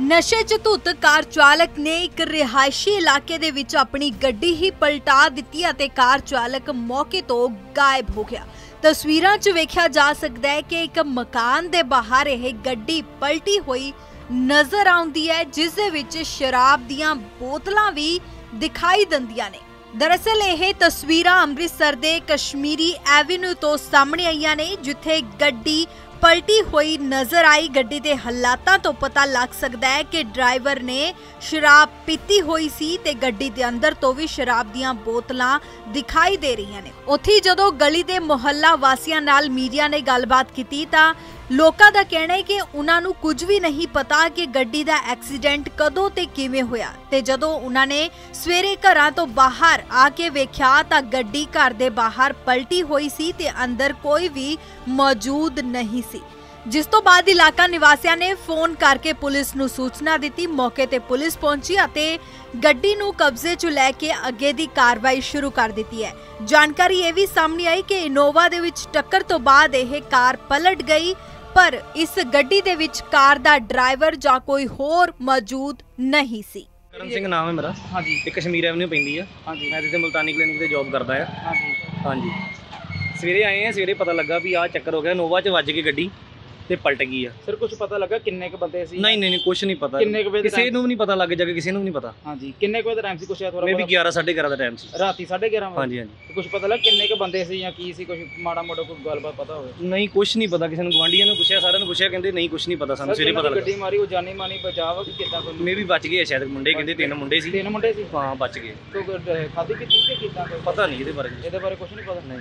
ਨਸ਼ੇ 'ਚ ਧੁੱਤ ਕਾਰ ਚਾਲਕ ਨੇ ਇੱਕ ਰਿਹਾਇਸ਼ੀ ਇਲਾਕੇ ਦੇ ਵਿੱਚ ਆਪਣੀ ਗੱਡੀ ਹੀ ਪਲਟਾ ਦਿੱਤੀ ਅਤੇ ਕਾਰ ਚਾਲਕ ਮੌਕੇ ਤੋਂ ਗਾਇਬ ਹੋ ਗਿਆ। ਤਸਵੀਰਾਂ 'ਚ ਵੇਖਿਆ ਜਾ ਸਕਦਾ ਹੈ ਕਿ ਇੱਕ ਮਕਾਨ ਦੇ ਬਾਹਰ ਇਹ ਗੱਡੀ ਪਲਟੀ ਹੋਈ ਨਜ਼ਰ ਆਉਂਦੀ ਹੈ, ਜਿਸ ਦੇ ਵਿੱਚ ਸ਼ਰਾਬ ਦੀਆਂ ਬੋਤਲਾਂ ਵੀ ਦਿਖਾਈ ਦਿੰਦੀਆਂ ਨੇ। ਦਰਅਸਲ ਇਹ ਤਸਵੀਰਾਂ ਅੰਮ੍ਰਿਤਸਰ ਦੇ ਕਸ਼ਮੀਰੀ ਐਵਨਿਊ ਤੋਂ ਸਾਹਮਣੇ ਆਈਆਂ ਨੇ, ਜਿੱਥੇ ਗੱਡੀ ਪਲਟੀ ਹੋਈ ਨਜ਼ਰ ਆਈ ਗੱਡੀ ਦੇ ਹਾਲਾਤਾਂ ਤੋਂ ਪਤਾ ਲੱਗ ਸਕਦਾ ਹੈ ਕਿ ਡਰਾਈਵਰ ਨੇ ਸ਼ਰਾਬ ਪੀਤੀ ਹੋਈ ਸੀ ਤੇ ਗੱਡੀ ਦੇ ਅੰਦਰ ਤੋਂ ਵੀ ਸ਼ਰਾਬ ਦੀਆਂ ਬੋਤਲਾਂ ਦਿਖਾਈ ਦੇ ਰਹੀਆਂ ਨੇ। ਉੱਥੇ ਜਦੋਂ ਗਲੀ ਦੇ ਮੁਹੱਲਾ ਵਾਸੀਆਂ ਨਾਲ ਮੀਡੀਆ ਨੇ ਗੱਲਬਾਤ ਕੀਤੀ ਤਾਂ ਲੋਕਾਂ ਦਾ ਕਹਿਣਾ ਹੈ ਕਿ ਉਹਨਾਂ ਨੂੰ ਕੁਝ ਵੀ ਨਹੀਂ ਪਤਾ ਕਿ ਗੱਡੀ ਦਾ ਐਕਸੀਡੈਂਟ ਕਦੋਂ ਤੇ ਕਿਵੇਂ ਹੋਇਆ। ਤੇ ਜਦੋਂ ਉਹਨਾਂ ਨੇ ਸਵੇਰੇ ਘਰਾਂ ਤੋਂ ਬਾਹਰ ਆ ਕੇ ਵੇਖਿਆ ਤਾਂ ਗੱਡੀ ਘਰ ਦੇ ਬਾਹਰ ਪਲਟੀ ਹੋਈ ਸੀ ਤੇ ਅੰਦਰ ਕੋਈ ਵੀ ਮੌਜੂਦ ਨਹੀਂ ਸੀ। ਜਿਸ ਤੋਂ ਬਾਅਦ ਇਲਾਕਾ ਨਿਵਾਸੀਆਂ ਨੇ ਫੋਨ ਕਰਕੇ ਪੁਲਿਸ ਨੂੰ ਸੂਚਨਾ ਦਿੱਤੀ। ਮੌਕੇ ਤੇ ਪੁਲਿਸ ਪਹੁੰਚੀ ਅਤੇ ਗੱਡੀ ਨੂੰ ਕਬਜ਼ੇ 'ਚ ਲੈ ਕੇ ਅੱਗੇ ਦੀ ਕਾਰਵਾਈ ਸ਼ੁਰੂ ਕਰ ਦਿੱਤੀ ਹੈ। ਜਾਣਕਾਰੀ ਇਹ ਵੀ ਸਾਹਮਣੇ ਆਈ ਕਿ ਇਨੋਵਾ ਦੇ ਵਿੱਚ ਟੱਕਰ ਤੋਂ ਬਾਅਦ ਇਹ ਕਾਰ ਪਲਟ ਗਈ ਪਰ ਇਸ ਗੱਡੀ ਦੇ ਵਿੱਚ ਕਾਰ ਦਾ ਡਰਾਈਵਰ ਜਾਂ ਕੋਈ ਹੋਰ ਮੌਜੂਦ ਨਹੀਂ ਸੀ। ਕਰਮ ਸਿੰਘ ਨਾਮ ਹੈ ਮੇਰਾ। ਹਾਂਜੀ। ਤੇ ਕਸ਼ਮੀਰ ਐਵਨਿਊ ਪੈਂਦੀ ਆ। ਹਾਂਜੀ। ਮੈਂ ਤੇ ਇੱਥੇ ਮੁਲਤਾਨੀ ਕਲੀਨਿਕ ਤੇ ਜੌਬ ਕਰਦਾ ਆ। ਹਾਂਜੀ। ਹਾਂਜੀ। ਸਵੇਰੇ ਆਏ ਆ ਸਵੇਰੇ ਪਤਾ ਲੱਗਾ ਵੀ ਆਹ ਚੱਕਰ ਹੋ ਗਿਆ। ਨੋਵਾ 'ਚ ਵੱਜ ਕੇ ਗੱਡੀ। ਤੇ ਪਲਟ ਗਈ ਆ। ਸਰ ਕੁਝ ਪਤਾ ਲੱਗਾ ਕਿੰਨੇ ਕ ਬੰਦੇ ਸੀ? ਨਹੀਂ ਨਹੀਂ ਨਹੀਂ ਕੁਝ ਨਹੀਂ ਪਤਾ। ਕਿੰਨੇ ਕੁ ਵਜੇ ਦਾ ਕਿਸੇ time? ਨੂੰ ਵੀ ਨਹੀਂ ਪਤਾ ਲੱਗ ਜਾਗਾ ਕਿਸੇ ਨੂੰ ਵੀ ਨਹੀਂ ਪਤਾ। ਹਾਂਜੀ ਕਿੰਨੇ ਕੁ ਵਜੇ ਦਾ ਟਾਈਮ ਸੀ ਕੁਛ ਥੋੜਾ ਮੇ ਵੀ 11 11:30 ਦਾ ਟਾਈਮ ਸੀ। ਰਾਤੀ 11:30 ਵਜੇ? ਹਾਂਜੀ ਹਾਂਜੀ। ਕੁਝ ਪਤਾ ਲੱਗਾ ਕਿੰਨੇ ਕ ਬੰਦੇ ਸੀ ਜਾਂ ਕੀ ਸੀ? ਕੁਝ ਮਾੜਾ ਮੋਟਾ ਕੋਈ ਗੱਲਬਾਤ ਪਤਾ ਹੋਵੇ? ਨਹੀਂ ਕੁਝ ਨਹੀਂ ਪਤਾ। ਕਿਸੇ ਨੂੰ ਗਵਾਂਢੀਆਂ ਨੂੰ ਪੁੱਛਿਆ ਸਾਰਿਆਂ ਨੂੰ ਪੁੱਛਿਆ ਕਹਿੰਦੇ ਨਹੀਂ ਕੁਝ ਨਹੀਂ ਪਤਾ ਸਾਨੂੰ ਸਰ, ਸਵੇਰੇ ਪਤਾ ਲੱਗਾ। ਗੱਡੀ ਮਾਰੀ ਉਹ ਜਾਨੀ ਮਾਨੀ ਬਚਾਵ ਕਿ ਕਿੱਦਾਂ ਕੋਈ? ਮੇ ਵੀ ਬਚ ਗਏ ਆ ਸ਼ਾਇਦ ਮੁੰਡੇ ਕਹਿੰਦੇ ਤਿੰਨ ਮੁੰਡੇ ਸੀ। ਤਿੰਨ ਮੁੰਡੇ ਸੀ? ਹਾਂ ਬਚ ਗਏ। ਤੋ ਖਾਦੀ ਕਿ ਕਿੱਦਾਂ ਕੋਈ? ਪਤਾ ਨਹੀਂ ਇਹਦੇ ਬਾਰੇ ਇਹਦੇ ਬਾਰੇ ਕੁਝ ਨਹੀਂ ਪਤਾ? ਨਹੀਂ।